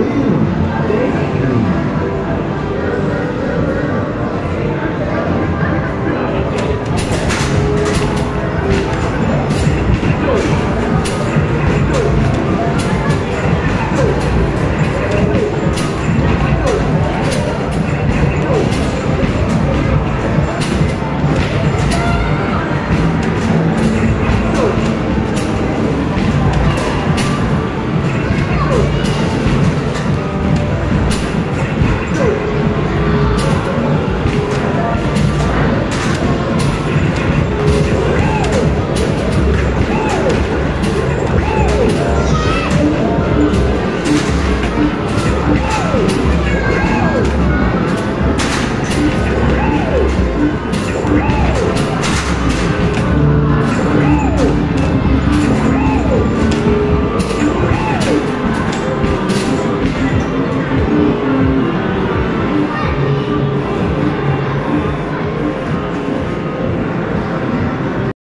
Ooh.